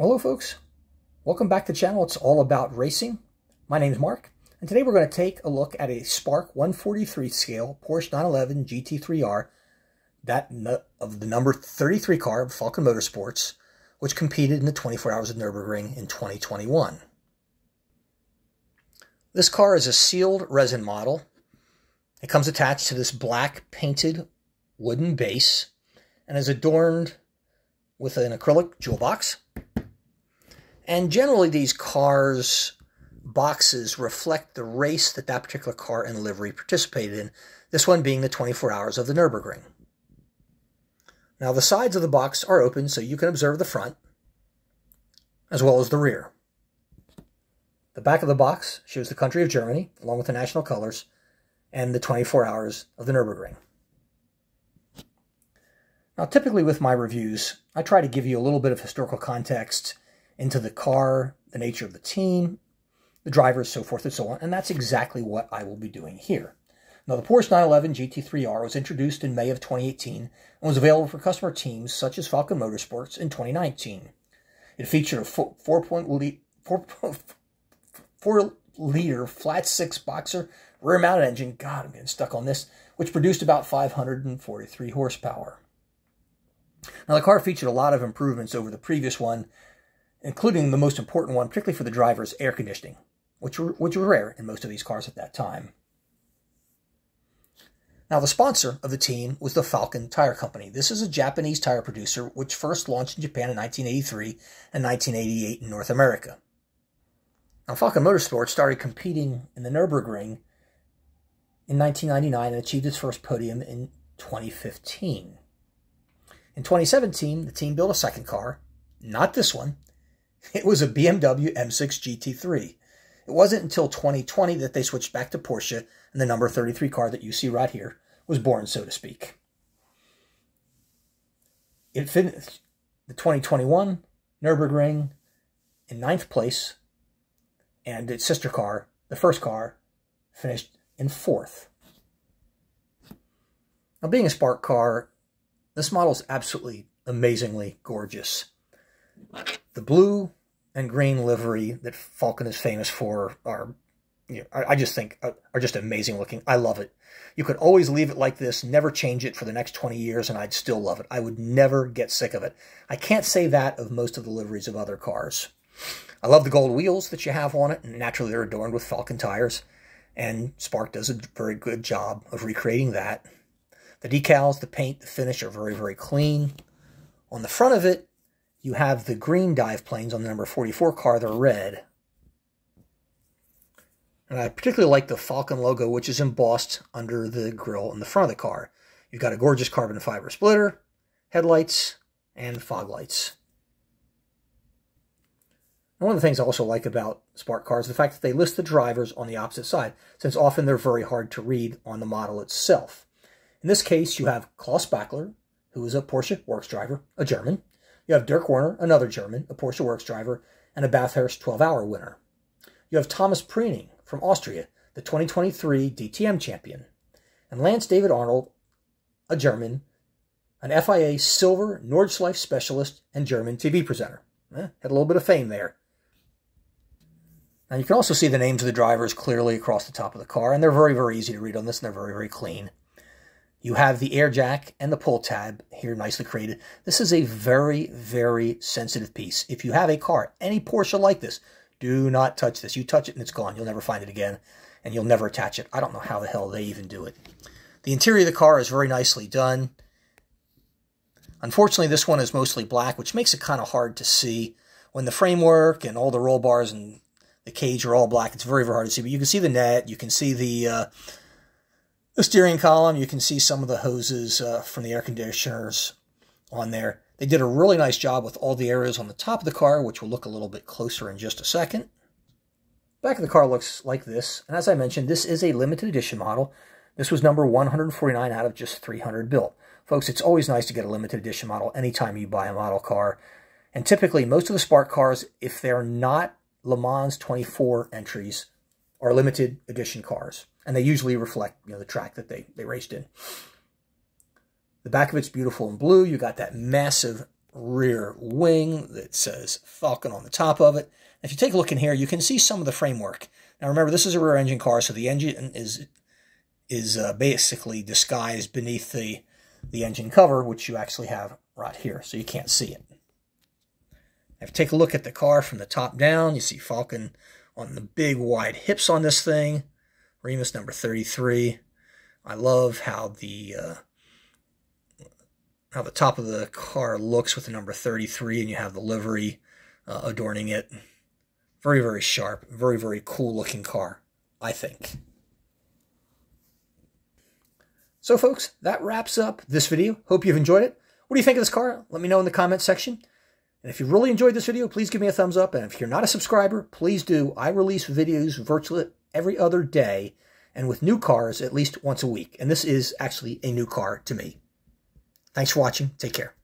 Hello folks, welcome back to the channel. It's all about racing. My name is Mark, and today we're going to take a look at a Spark 143 scale Porsche 911 GT3R, that of the number 33 car of Falken Motorsports, which competed in the 24 Hours of Nürburgring in 2021. This car is a sealed resin model. It comes attached to this black painted wooden base and is adorned with an acrylic jewel box and generally, these cars' boxes reflect the race that that particular car and livery participated in, this one being the 24 hours of the Nürburgring. Now, the sides of the box are open so you can observe the front as well as the rear. The back of the box shows the country of Germany, along with the national colors, and the 24 hours of the Nürburgring. Now, typically with my reviews, I try to give you a little bit of historical context into the car, the nature of the team, the drivers, so forth and so on. And that's exactly what I will be doing here. Now, the Porsche 911 GT3R was introduced in May of 2018 and was available for customer teams such as Falken Motorsports in 2019. It featured a 4.4 liter flat six boxer rear mounted engine. God, I'm getting stuck on this, which produced about 543 horsepower. Now, the car featured a lot of improvements over the previous one including the most important one, particularly for the driver's air conditioning, which were, which were rare in most of these cars at that time. Now, the sponsor of the team was the Falken Tire Company. This is a Japanese tire producer which first launched in Japan in 1983 and 1988 in North America. Now, Falken Motorsports started competing in the Nürburgring in 1999 and achieved its first podium in 2015. In 2017, the team built a second car, not this one, it was a BMW M6 GT3. It wasn't until 2020 that they switched back to Porsche, and the number 33 car that you see right here was born, so to speak. It finished the 2021 Nürburgring in ninth place, and its sister car, the first car, finished in fourth. Now, being a Spark car, this model is absolutely amazingly gorgeous. The blue and green livery that Falken is famous for are, you know, I just think uh, are just amazing looking. I love it. You could always leave it like this, never change it for the next 20 years, and I'd still love it. I would never get sick of it. I can't say that of most of the liveries of other cars. I love the gold wheels that you have on it, and naturally they're adorned with Falken tires, and Spark does a very good job of recreating that. The decals, the paint, the finish are very, very clean. On the front of it, you have the green dive planes on the number 44 car, they're red. And I particularly like the Falken logo, which is embossed under the grille in the front of the car. You've got a gorgeous carbon fiber splitter, headlights, and fog lights. One of the things I also like about Spark cars is the fact that they list the drivers on the opposite side, since often they're very hard to read on the model itself. In this case, you have Klaus Bachler, who is a Porsche works driver, a German. You have Dirk Werner, another German, a Porsche Works driver, and a Bathurst 12-hour winner. You have Thomas Preining from Austria, the 2023 DTM champion. And Lance David Arnold, a German, an FIA Silver Nordschleife specialist and German TV presenter. Eh, had a little bit of fame there. Now you can also see the names of the drivers clearly across the top of the car, and they're very, very easy to read on this, and they're very, very clean. You have the air jack and the pull tab here nicely created. This is a very, very sensitive piece. If you have a car, any Porsche like this, do not touch this. You touch it and it's gone. You'll never find it again, and you'll never attach it. I don't know how the hell they even do it. The interior of the car is very nicely done. Unfortunately, this one is mostly black, which makes it kind of hard to see. When the framework and all the roll bars and the cage are all black, it's very, very hard to see. But you can see the net. You can see the... Uh, the steering column, you can see some of the hoses uh, from the air conditioners on there. They did a really nice job with all the areas on the top of the car, which we'll look a little bit closer in just a second. Back of the car looks like this, and as I mentioned, this is a limited edition model. This was number 149 out of just 300 built. Folks, it's always nice to get a limited edition model anytime you buy a model car. And typically, most of the Spark cars, if they're not Le Mans 24 entries, are limited edition cars and they usually reflect you know the track that they, they raced in. The back of it's beautiful in blue. You got that massive rear wing that says Falken on the top of it. If you take a look in here, you can see some of the framework. Now remember, this is a rear engine car, so the engine is is uh, basically disguised beneath the, the engine cover, which you actually have right here, so you can't see it. If you take a look at the car from the top down, you see Falken on the big wide hips on this thing. Remus number 33. I love how the uh, how the top of the car looks with the number 33 and you have the livery uh, adorning it. Very, very sharp. Very, very cool looking car, I think. So, folks, that wraps up this video. Hope you've enjoyed it. What do you think of this car? Let me know in the comments section. And if you really enjoyed this video, please give me a thumbs up. And if you're not a subscriber, please do. I release videos virtually every other day and with new cars at least once a week. And this is actually a new car to me. Thanks for watching. Take care.